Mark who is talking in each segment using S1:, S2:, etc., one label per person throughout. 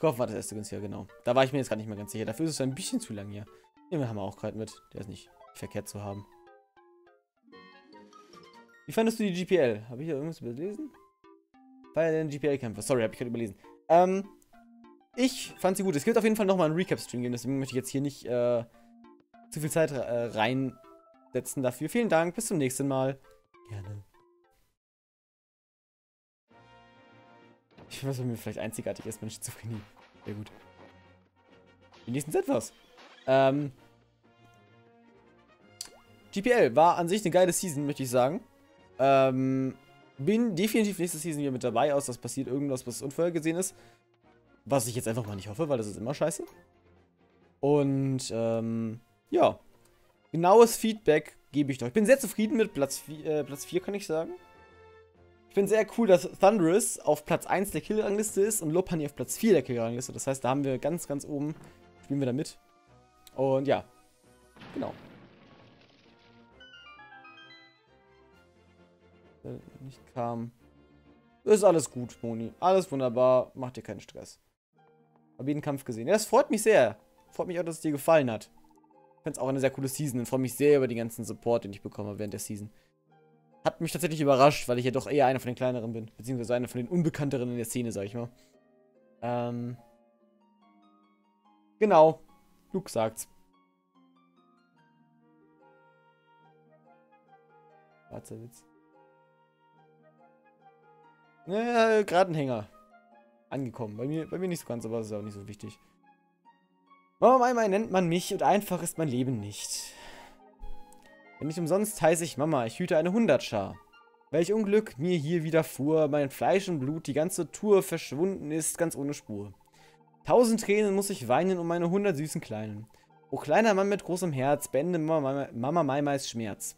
S1: Kaufen war das erste günstiger, genau. Da war ich mir jetzt gar nicht mehr ganz sicher. Dafür ist es ein bisschen zu lang hier. Den haben wir auch gerade mit. Der ist nicht verkehrt zu haben. Wie fandest du die GPL? Habe ich hier irgendwas überlesen? Feier den GPL-Kämpfer. Sorry, habe ich gerade überlesen. Ähm, ich fand sie gut. Es gibt auf jeden Fall nochmal einen Recap-Stream geben, deswegen möchte ich jetzt hier nicht äh, zu viel Zeit äh, reinsetzen dafür. Vielen Dank, bis zum nächsten Mal. Gerne. Ich weiß, was mir vielleicht einzigartig ist, meine Schizophrenie. Sehr gut. Nächsten etwas. Ähm, GPL war an sich eine geile Season, möchte ich sagen. Ähm, bin definitiv nächste Season wieder mit dabei, aus, dass passiert irgendwas, was unvorhergesehen ist. Was ich jetzt einfach mal nicht hoffe, weil das ist immer scheiße. Und, ähm, ja. Genaues Feedback gebe ich euch. Ich bin sehr zufrieden mit Platz 4, äh, Platz 4 kann ich sagen. Ich finde sehr cool, dass Thunderous auf Platz 1 der Killrangliste ist und Lopani auf Platz 4 der Killrangliste. Das heißt, da haben wir ganz, ganz oben, spielen wir da mit. Und ja, genau. Äh, nicht kam. Ist alles gut, Moni. Alles wunderbar. Mach dir keinen Stress. Hab jeden Kampf gesehen. Ja, das freut mich sehr. Freut mich auch, dass es dir gefallen hat. Ich find's auch eine sehr coole Season und freue mich sehr über den ganzen Support, den ich bekomme während der Season. Hat mich tatsächlich überrascht, weil ich ja doch eher einer von den kleineren bin. Beziehungsweise einer von den unbekannteren in der Szene, sag ich mal. Ähm. Genau. Luke sagt's. Witz. Ja, gerade ein Hänger. Angekommen. Bei mir, bei mir nicht so ganz, aber das ist auch nicht so wichtig. Warum einmal nennt man mich und einfach ist mein Leben nicht. Wenn nicht umsonst heiße ich Mama, ich hüte eine Hundertschar. Welch Unglück mir hier widerfuhr, mein Fleisch und Blut, die ganze Tour verschwunden ist, ganz ohne Spur. Tausend Tränen muss ich weinen um meine hundert süßen Kleinen. O kleiner Mann mit großem Herz, bände Mama, Mama Maimais Schmerz.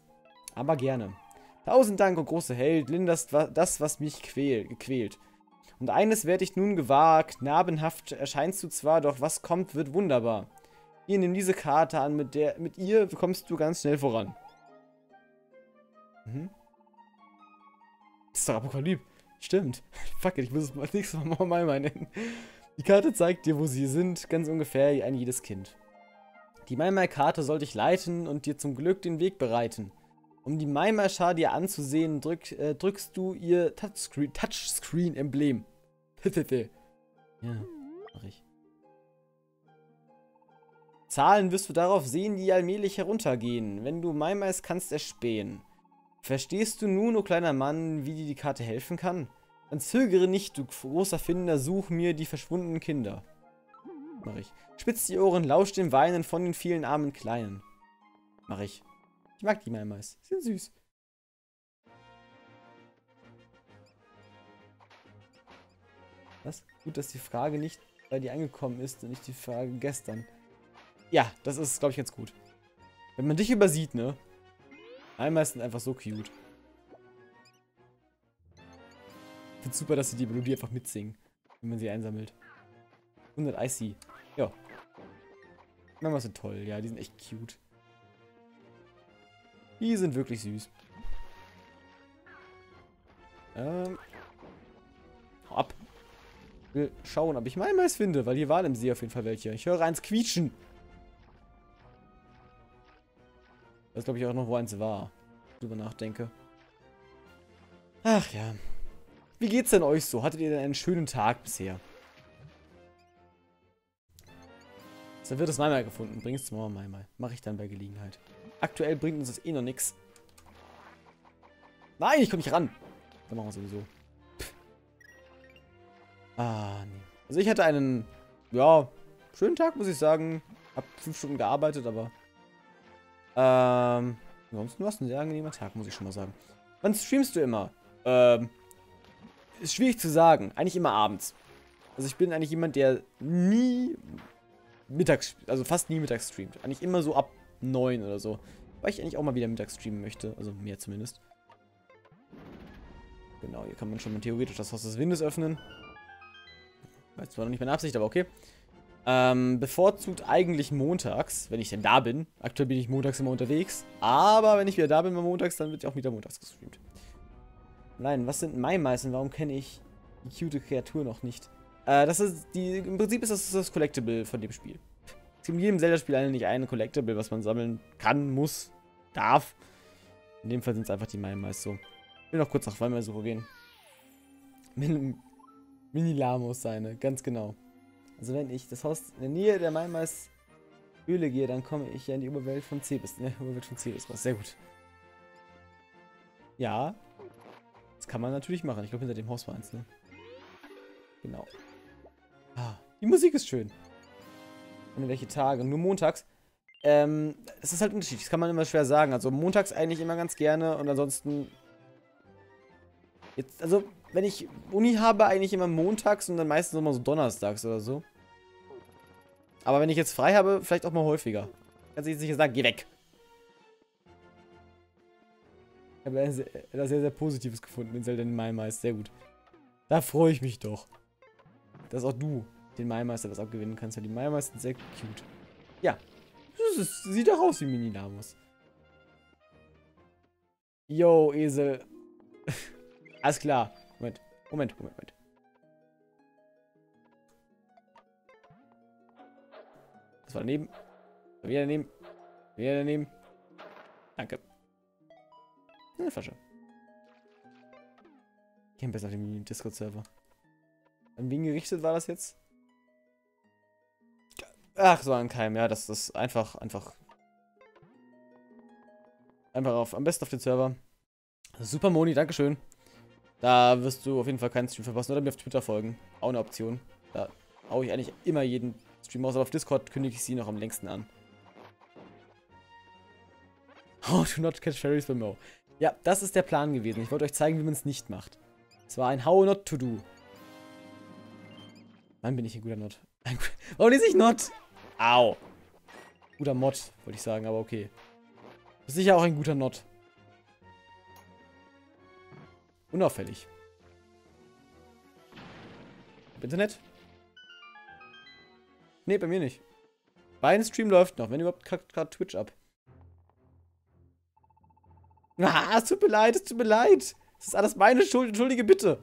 S1: Aber gerne. Tausend Dank, o oh große Held, linderst das, was mich quäl, quält. Und eines werd ich nun gewahr, knabenhaft erscheinst du zwar, doch was kommt, wird wunderbar. Hier, nimm diese Karte an, mit der, mit ihr kommst du ganz schnell voran. Mhm. Ist doch Apokalyp. Stimmt. Fuck it, ich muss es mal nächstes Mal mal mal nennen. Die Karte zeigt dir, wo sie sind, ganz ungefähr wie ein jedes Kind. Die Maimai-Karte soll dich leiten und dir zum Glück den Weg bereiten. Um die Maimer-Schar dir anzusehen, drück, äh, drückst du ihr Touchscreen-Emblem. Touchscreen ja, mach ich. Zahlen wirst du darauf sehen, die allmählich heruntergehen. Wenn du Maimais kannst erspähen. Verstehst du nun, o oh kleiner Mann, wie dir die Karte helfen kann? Dann zögere nicht, du großer Finder, such mir die verschwundenen Kinder. Mach ich. Spitz die Ohren, lausch dem Weinen von den vielen armen Kleinen. Mach ich. Ich mag die Maimais. Sind süß. Was? Gut, dass die Frage nicht bei dir angekommen ist und nicht die Frage gestern. Ja, das ist, glaube ich, ganz gut. Wenn man dich übersieht, ne? Sind einfach so cute. Ich finde super, dass sie die Melodie einfach mitsingen, wenn man sie einsammelt. 100 IC. Ja. Maimais sind toll, ja, die sind echt cute. Die sind wirklich süß. Ähm. Hau ab. Ich will schauen, ob ich Mais finde, weil hier waren im See auf jeden Fall welche. Ich höre eins quietschen. Das glaube ich auch noch, wo eins war. Drüber nachdenke. Ach ja. Wie geht's denn euch so? Hattet ihr denn einen schönen Tag bisher? Dann wird es Maimai gefunden. Bring's zum Mama Maimai. Mache ich dann bei Gelegenheit. Aktuell bringt uns das eh noch nichts. Nein, ich komme nicht ran. Dann machen wir sowieso. Pff. Ah, nee. Also ich hatte einen, ja, schönen Tag, muss ich sagen. Hab fünf Stunden gearbeitet, aber ähm, ansonsten war es ein sehr angenehmer Tag, muss ich schon mal sagen. Wann streamst du immer? Ähm, ist schwierig zu sagen. Eigentlich immer abends. Also ich bin eigentlich jemand, der nie mittags, also fast nie mittags streamt. Eigentlich immer so ab 9 oder so. Weil ich eigentlich auch mal wieder mittags streamen möchte. Also mehr zumindest. Genau, hier kann man schon mal theoretisch das Haus des Windes öffnen. Weiß zwar noch nicht meine Absicht, aber okay. Ähm, bevorzugt eigentlich montags, wenn ich denn da bin. Aktuell bin ich montags immer unterwegs. Aber wenn ich wieder da bin, montags, dann wird ja auch wieder montags gestreamt. Nein, was sind Maimeißen? Warum kenne ich die cute Kreatur noch nicht? Äh, das ist die, im Prinzip ist das das Collectible von dem Spiel. Es gibt in jedem Zelda-Spiel eigentlich eine Collectible, was man sammeln kann, muss, darf. In dem Fall sind es einfach die Maimas so. Ich will noch kurz nach Walmer-Suche gehen. Mini-Lamos seine, ganz genau. Also wenn ich das Haus in der Nähe der Maimas Höhle gehe, dann komme ich ja in die Oberwelt von Cebes. Ne, Oberwelt von Cebes raus. Sehr gut. Ja. Das kann man natürlich machen. Ich glaube, hinter dem Haus war eins, ne? Genau. Ah, die Musik ist schön. Und welche Tage? Nur montags. Ähm, es ist halt unterschiedlich. Das kann man immer schwer sagen. Also montags eigentlich immer ganz gerne und ansonsten... Jetzt, also, wenn ich Uni habe, eigentlich immer montags und dann meistens immer so donnerstags oder so. Aber wenn ich jetzt frei habe, vielleicht auch mal häufiger. Kannst du jetzt nicht sagen, geh weg. Ich habe etwas sehr, sehr, sehr Positives gefunden in Zelda den Maimeister. Sehr gut. Da freue ich mich doch. Dass auch du den Maimeister was abgewinnen kannst, weil die Maimeister sind sehr cute. Ja. Ist, sieht doch aus wie Mini-Namus. Yo, Esel. Alles klar. Moment, Moment, Moment, Moment. Das war daneben. Wieder daneben. Wieder daneben. Danke. Eine Flasche. Gehen besser den Discord-Server. An wen gerichtet war das jetzt? Ach, so an Keim. Ja, das ist einfach, einfach. Einfach auf, am besten auf den Server. Super Moni, Dankeschön. Da wirst du auf jeden Fall keinen Stream verpassen oder mir auf Twitter folgen. Auch eine Option. Da haue ich eigentlich immer jeden Stream aus, aber auf Discord kündige ich sie noch am längsten an. How to not catch fairies for Mo. Ja, das ist der Plan gewesen. Ich wollte euch zeigen, wie man es nicht macht. Es war ein How not to do. Wann bin ich ein guter Not? Warum lese ich Not? Au. Guter Mod, wollte ich sagen, aber okay. Ist sicher auch ein guter Not. Unauffällig. Internet? Nee, bei mir nicht. Mein Stream läuft noch, wenn überhaupt gerade Twitch ab. Ah, es tut mir leid, es tut mir leid. Das ist alles meine Schuld, entschuldige bitte.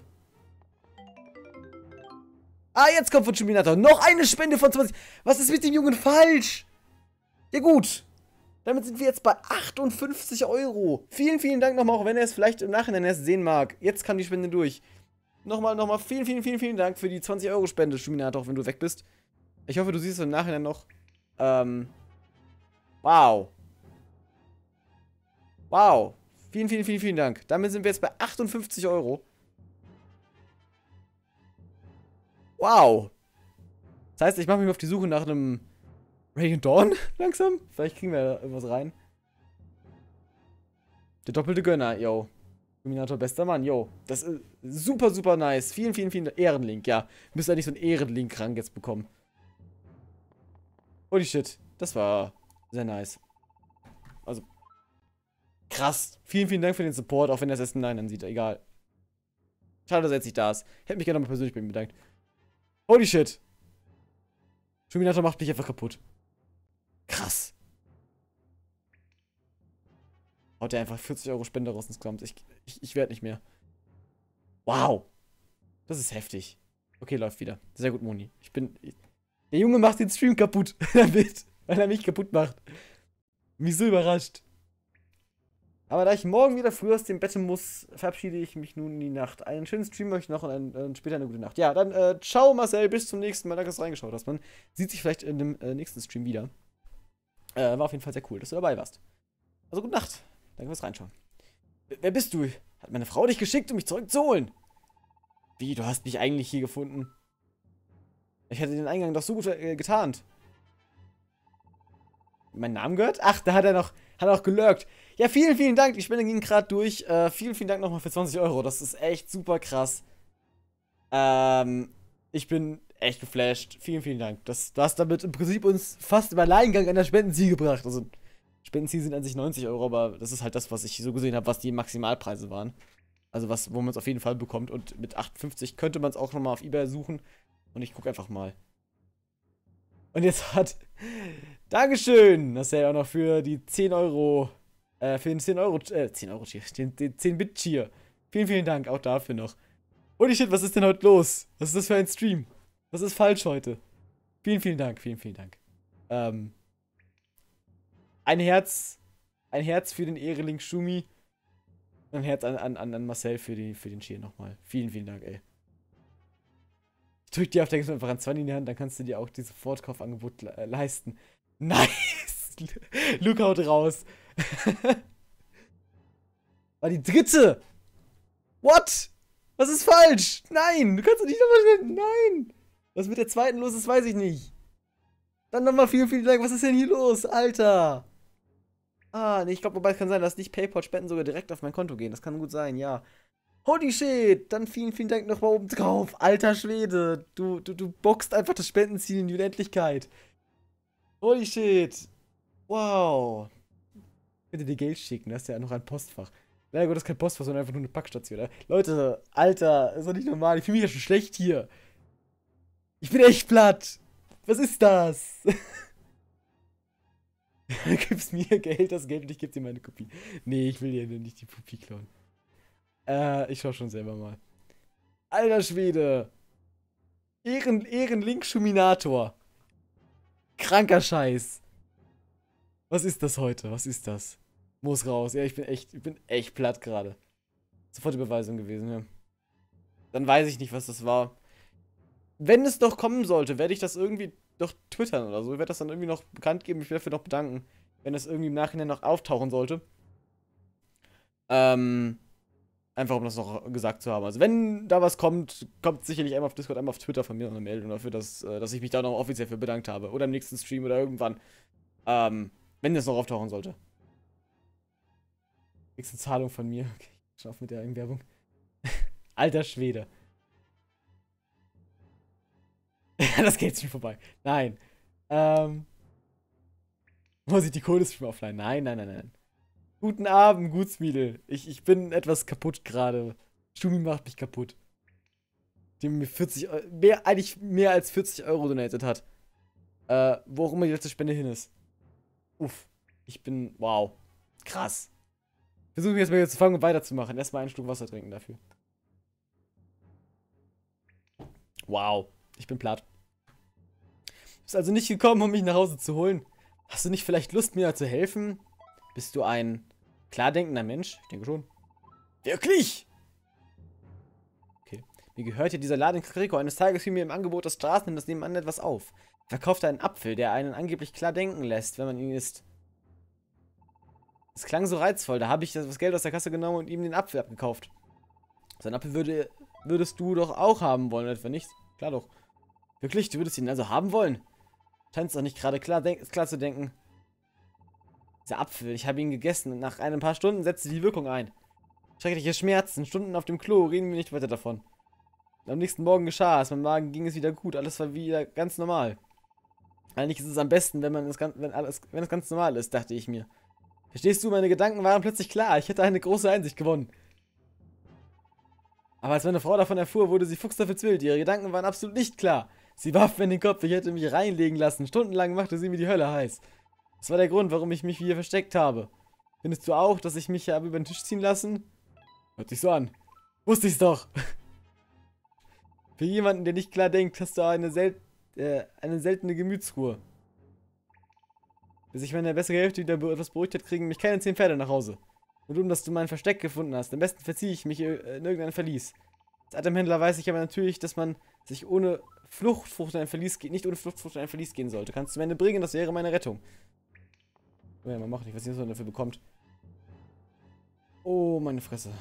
S1: Ah, jetzt kommt von Chuminator noch eine Spende von 20. Was ist mit dem Jungen falsch? Ja gut. Damit sind wir jetzt bei 58 Euro. Vielen, vielen Dank nochmal, auch wenn er es vielleicht im Nachhinein erst sehen mag. Jetzt kann die Spende durch. Nochmal, nochmal vielen, vielen, vielen, vielen Dank für die 20 Euro Spende, Chuminator, wenn du weg bist. Ich hoffe, du siehst es im Nachhinein noch. Ähm. Wow. Wow. Vielen, vielen, vielen, vielen Dank. Damit sind wir jetzt bei 58 Euro. Wow. Das heißt, ich mache mich auf die Suche nach einem Radiant Dawn langsam. Vielleicht kriegen wir da irgendwas rein. Der doppelte Gönner, yo. Dominator, bester Mann, yo. Das ist super, super nice. Vielen, vielen, vielen Ehrenlink, ja. Müsste eigentlich so einen Ehrenlink-Rang jetzt bekommen. Holy shit. Das war sehr nice. Also, krass. Vielen, vielen Dank für den Support, auch wenn er es erst Nein ansieht. Egal. Schade, dass er jetzt nicht da ist. Hätte mich gerne mal persönlich bei ihm bedankt. Holy shit. Terminator macht mich einfach kaputt. Krass. Haut er einfach 40 Euro Spende raus ins Klamt. Ich, ich, ich werde nicht mehr. Wow. Das ist heftig. Okay, läuft wieder. Sehr gut, Moni. Ich bin. Der Junge macht den Stream kaputt. damit, weil er mich kaputt macht. Mich so überrascht. Aber da ich morgen wieder früh aus dem Bett muss, verabschiede ich mich nun in die Nacht. Einen schönen Stream euch noch und ein, äh, später eine gute Nacht. Ja, dann äh, ciao Marcel, bis zum nächsten Mal. Danke, dass du reingeschaut hast. Man sieht sich vielleicht in dem äh, nächsten Stream wieder. Äh, war auf jeden Fall sehr cool, dass du dabei warst. Also gute Nacht. Danke fürs Reinschauen. Wer bist du? Hat meine Frau dich geschickt, um mich zurückzuholen? Wie, du hast mich eigentlich hier gefunden? Ich hätte den Eingang doch so gut äh, getarnt. Mein Namen gehört? Ach, da hat er noch, hat er noch gelurkt. Ja, vielen, vielen Dank. Die Spende ging gerade durch. Äh, vielen, vielen Dank nochmal für 20 Euro. Das ist echt super krass. Ähm, ich bin echt geflasht. Vielen, vielen Dank. Das, du hast damit im Prinzip uns fast im Alleingang an der Spendenziel gebracht. Also, Spendenziel sind an sich 90 Euro, aber das ist halt das, was ich so gesehen habe, was die Maximalpreise waren. Also, was, wo man es auf jeden Fall bekommt. Und mit 58 könnte man es auch nochmal auf Ebay suchen. Und ich gucke einfach mal. Und jetzt hat. Dankeschön! Das ist ja auch noch für die 10 Euro äh, für den 10 Euro, äh, 10 Euro Cheer, den, den 10 Bit Cheer. Vielen, vielen Dank auch dafür noch. Holy shit, was ist denn heute los? Was ist das für ein Stream? Was ist falsch heute? Vielen, vielen Dank, vielen, vielen Dank. Ähm, ein Herz, ein Herz für den Ehreling Schumi. Ein Herz an, an, an Marcel für, die, für den Schier nochmal. Vielen, vielen Dank, ey. Drück dir auf der einfach ein 20 in die Hand, dann kannst du dir auch dieses Sofortkaufangebot le äh, leisten. Nice! Luke haut raus. War die dritte! What? Was ist falsch? Nein, du kannst doch nicht nochmal. Nein! Was mit der zweiten los ist, weiß ich nicht. Dann nochmal vielen, vielen Dank. Was ist denn hier los, Alter? Ah, nee, ich glaube, wobei es kann sein, dass nicht PayPal-Spenden sogar direkt auf mein Konto gehen. Das kann gut sein, ja. Holy shit! Dann vielen, vielen Dank nochmal oben drauf. Alter Schwede, du, du, du boxt einfach das Spendenziel in die Unendlichkeit. Holy shit. Wow. Könnte dir Geld schicken, das ist ja noch ein Postfach. Das ist kein Postfach, sondern einfach nur eine Packstation. Leute, Alter, ist doch nicht normal. Ich fühle mich ja schon schlecht hier. Ich bin echt platt. Was ist das? Gib's mir Geld, das Geld und ich geb dir meine Kopie. Nee, ich will dir nicht die Kopie klauen. Äh, ich schau schon selber mal. Alter Schwede. Ehren, Ehrenlink-Schuminator. Kranker Scheiß. Was ist das heute? Was ist das? Muss raus. Ja, ich bin echt, ich bin echt platt gerade. Sofort Überweisung gewesen, ja. Dann weiß ich nicht, was das war. Wenn es doch kommen sollte, werde ich das irgendwie doch twittern oder so. Ich werde das dann irgendwie noch bekannt geben. Ich werde dafür noch bedanken, wenn das irgendwie im Nachhinein noch auftauchen sollte. Ähm, einfach um das noch gesagt zu haben. Also wenn da was kommt, kommt sicherlich einmal auf Discord, einmal auf Twitter von mir noch eine Meldung dafür, dass, äh, dass ich mich da noch offiziell für bedankt habe. Oder im nächsten Stream oder irgendwann. Ähm, wenn das noch auftauchen sollte. Nächste Zahlung von mir. Okay, ich auf mit der Werbung. Alter Schwede. das geht nicht vorbei. Nein. Ähm. Muss ich die Kohle-Stream offline? Nein, nein, nein, nein. Guten Abend, Gutsmiedel. Ich, ich bin etwas kaputt gerade. Stumi macht mich kaputt. Die mir 40 mehr, eigentlich mehr als 40 Euro donated hat. Äh, wo auch immer die letzte Spende hin ist. Uff. Ich bin, wow. Krass. Versuche mich jetzt mal hier zu fangen und weiterzumachen. Erstmal einen Schluck Wasser trinken dafür. Wow. Ich bin platt. Du bist also nicht gekommen, um mich nach Hause zu holen. Hast du nicht vielleicht Lust, mir zu helfen? Bist du ein klardenkender Mensch? Ich denke schon. Wirklich? Okay. Mir gehört ja dieser Laden Kriko. Eines Tages fiel mir im Angebot das Straßen das nebenan etwas auf. Verkaufte einen Apfel, der einen angeblich klar denken lässt, wenn man ihn isst. Es klang so reizvoll. Da habe ich das Geld aus der Kasse genommen und ihm den Apfel abgekauft. So einen Apfel würde, würdest du doch auch haben wollen, etwa nicht? Klar doch. Wirklich, du würdest ihn also haben wollen? Scheint es doch nicht gerade klar, klar zu denken. Dieser Apfel, ich habe ihn gegessen und nach ein paar Stunden setzte die Wirkung ein. Schreckliche Schmerzen, Stunden auf dem Klo, reden wir nicht weiter davon. Am nächsten Morgen geschah es, mein Magen ging es wieder gut, alles war wieder ganz normal. Eigentlich ist es am besten, wenn man es ganz, wenn alles, wenn es ganz normal ist, dachte ich mir. Verstehst du, meine Gedanken waren plötzlich klar, ich hätte eine große Einsicht gewonnen. Aber als meine Frau davon erfuhr, wurde sie fuchsteufelswild, ihre Gedanken waren absolut nicht klar. Sie warf mir in den Kopf, ich hätte mich reinlegen lassen. Stundenlang machte sie mir die Hölle heiß. Das war der Grund, warum ich mich hier versteckt habe. Findest du auch, dass ich mich habe über den Tisch ziehen lassen? Hört sich so an. Wusste ich's doch. Für jemanden, der nicht klar denkt, hast du eine, sel äh, eine seltene Gemütsruhe. Bis ich meine bessere Hälfte wieder etwas beruhigt hat, kriegen mich keine zehn Pferde nach Hause. Und um, dass du mein Versteck gefunden hast. Am besten verziehe ich mich in irgendein Verlies. Als Atemhändler weiß ich aber natürlich, dass man sich ohne Fluchtfrucht in ein Verlies geht, nicht ohne Fluchtfrucht in ein Verlies gehen sollte. Kannst du mir eine bringen, das wäre meine Rettung. Oh ja, man macht nicht, was man dafür bekommt. Oh, meine Fresse.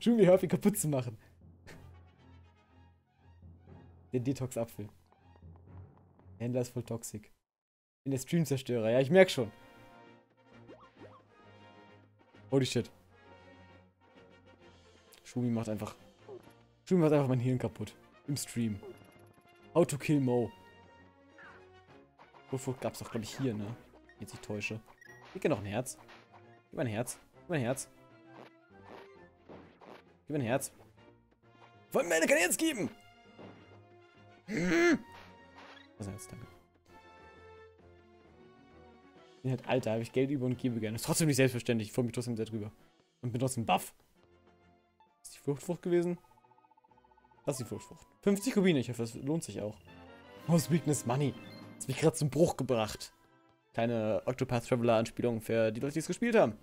S1: Schon wie häufig kaputt zu machen. Der Detox-Apfel. Der Händler ist voll toxisch. Ich bin der Stream-Zerstörer. Ja, ich merke schon. Holy shit. Schumi macht einfach Stream macht einfach mein Hirn kaputt. Im Stream. How to kill Mo. Wofür gab's doch, glaube ich, hier, ne? Jetzt ich täusche. Gib mir noch ein Herz. Gib mir ein Herz. Gib mir ein Herz. Gib mir ein Herz. Wollen mir kein Herz geben! Hm. Was ist jetzt, danke. Ich bin halt alter, habe ich Geld über und gebe gerne. Ist trotzdem nicht selbstverständlich. Ich freue mich trotzdem sehr drüber. Und bin trotzdem buff. Ist die Fluchtfrucht gewesen? Das ist die Fluchtfrucht. 50 Rubine, ich hoffe, das lohnt sich auch. Most Weakness Money. Das hat mich gerade zum Bruch gebracht. Kleine Octopath Traveler Anspielung für die Leute, die es gespielt haben.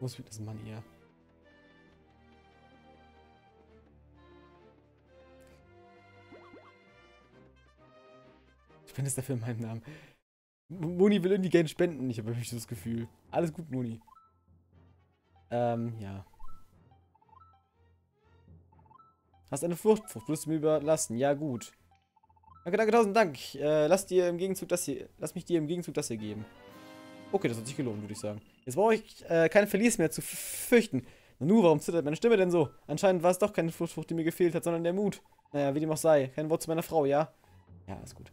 S1: Most Weakness Money, ja. Spendest dafür in meinem Namen. Moni will irgendwie gerne spenden. Ich habe wirklich das Gefühl. Alles gut, Moni. Ähm, ja. Hast eine Fluchtfrucht, wirst du mir überlassen. Ja, gut. Danke, danke, tausend Dank. Äh, lass dir im Gegenzug das hier. Lass mich dir im Gegenzug das hier geben. Okay, das hat sich gelohnt, würde ich sagen. Jetzt brauche ich äh, keine Verlies mehr zu fürchten. Nanu, warum zittert meine Stimme denn so? Anscheinend war es doch keine Fluchtfrucht, die mir gefehlt hat, sondern der Mut. Naja, wie dem auch sei. Kein Wort zu meiner Frau, ja? Ja, ist gut.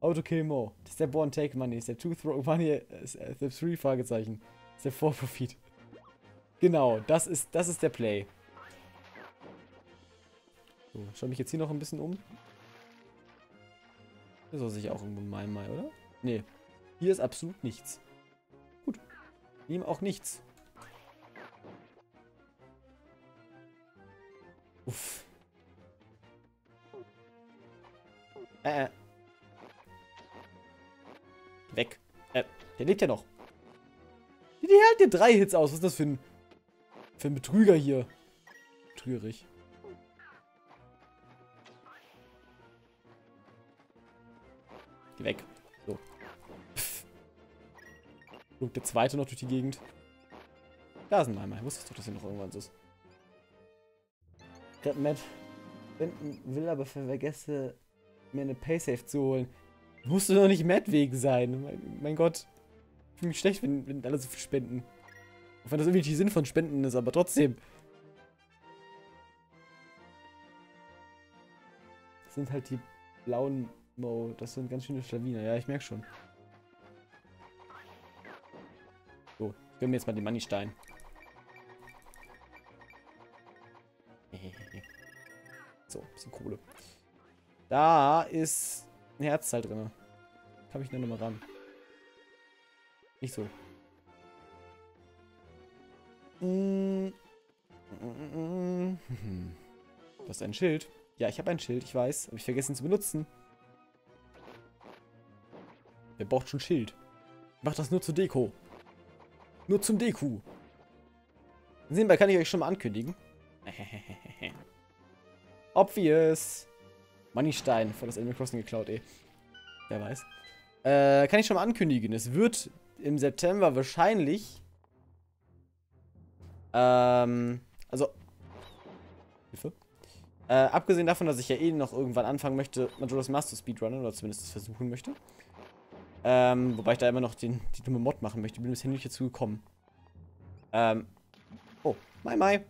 S1: Auto Kill Mo. Das ist der Born Take Money. Das ist der Two Throw Money. Das ist der Three Fragezeichen. Das ist der Four Profit. Genau, das ist, das ist der Play. So, schau mich jetzt hier noch ein bisschen um. Das soll sich auch irgendwo in meinem Mai, oder? Nee. Hier ist absolut nichts. Gut. Ihm auch nichts. Uff. Äh, äh. Weg. Äh, der lebt ja noch. Die, die hält dir drei Hits aus. Was ist das für ein, für ein Betrüger hier? Betrügerig. Geh weg. So. Flog der zweite noch durch die Gegend. Da ist ein Eimer. Ich wusste doch, dass hier noch irgendwann ist. Gerade Matt will aber vergesse mir eine Paysafe zu holen. Musst du doch nicht Matt wegen sein. Mein, mein Gott. Ich fühle mich schlecht, wenn, wenn alle so viel spenden. Auch wenn das irgendwie nicht Sinn von Spenden ist, aber trotzdem. Das sind halt die blauen Mo. Das sind ganz schöne Schlawiner. Ja, ich merke schon. So, ich gönne mir jetzt mal den Moneystein. So, bisschen Kohle. Da ist ein Herzteil drin. Kann ich nur noch mal ran. Nicht so. Das ist ein Schild. Ja, ich habe ein Schild, ich weiß. Habe ich vergessen zu benutzen. Wer braucht schon Schild? Macht das nur zur Deko. Nur zum Deku. Nebenbei kann ich euch schon mal ankündigen. Obvious. Moneystein, vor das Animal Crossing geklaut, ey. Wer weiß. Äh, kann ich schon mal ankündigen. Es wird im September wahrscheinlich. Ähm, also. Hilfe. Äh, abgesehen davon, dass ich ja eh noch irgendwann anfangen möchte, Majora's Master Speedrunnen, oder zumindest das versuchen möchte. Ähm, wobei ich da immer noch den, die dumme Mod machen möchte. Bin bisher nicht dazu gekommen. Ähm. Oh, Mai Mai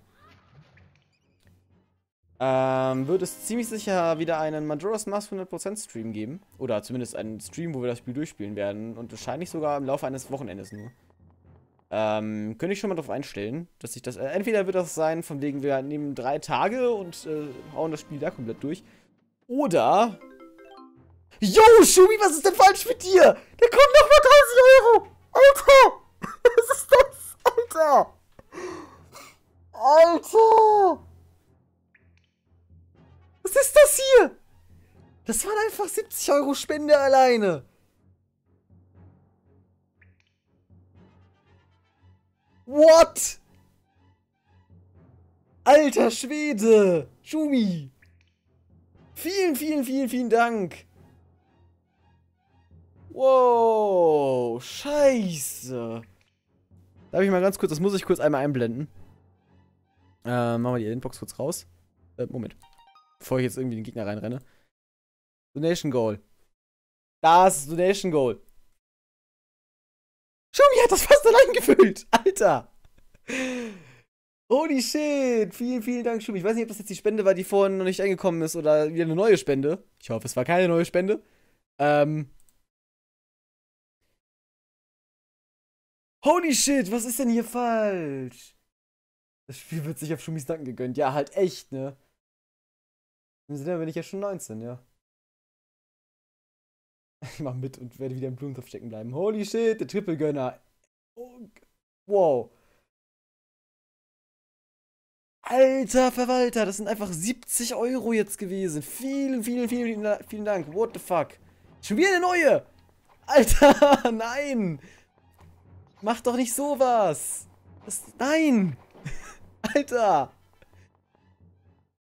S1: ähm, wird es ziemlich sicher wieder einen Majora's Mask 100% Stream geben. Oder zumindest einen Stream, wo wir das Spiel durchspielen werden. Und wahrscheinlich sogar im Laufe eines Wochenendes nur. Ähm, könnte ich schon mal darauf einstellen, dass ich das. Äh, entweder wird das sein, von wegen wir nehmen drei Tage und äh, hauen das Spiel da komplett durch. Oder. Yo, Schubi, was ist denn falsch mit dir? Der kommt noch mal 30 Euro! Alter! Was ist das? Alter! Alter! Was ist das hier? Das waren einfach 70 Euro Spende alleine. What? Alter Schwede. Schumi. Vielen, vielen, vielen, vielen Dank. Wow. Scheiße. Darf ich mal ganz kurz, das muss ich kurz einmal einblenden. Äh, machen wir die Inbox kurz raus. Äh, Moment. Bevor ich jetzt irgendwie den Gegner reinrenne. Donation Goal. Das ist Donation Goal. Schumi hat das fast allein gefüllt. Alter. Holy shit. Vielen, vielen Dank, Schumi. Ich weiß nicht, ob das jetzt die Spende war, die vorhin noch nicht eingekommen ist oder wieder eine neue Spende. Ich hoffe, es war keine neue Spende. Ähm. Holy shit, was ist denn hier falsch? Das Spiel wird sich auf Schumis Danken gegönnt. Ja, halt echt, ne? Im Sinne bin ich ja schon 19, ja. Ich mach mit und werde wieder im Blumentopf stecken bleiben. Holy shit, der Triple-Gönner. Oh, wow. Alter Verwalter, das sind einfach 70 Euro jetzt gewesen. Vielen, vielen, vielen, vielen Dank. What the fuck? Schon wieder eine neue. Alter, nein. Mach doch nicht sowas. Das, nein. Alter.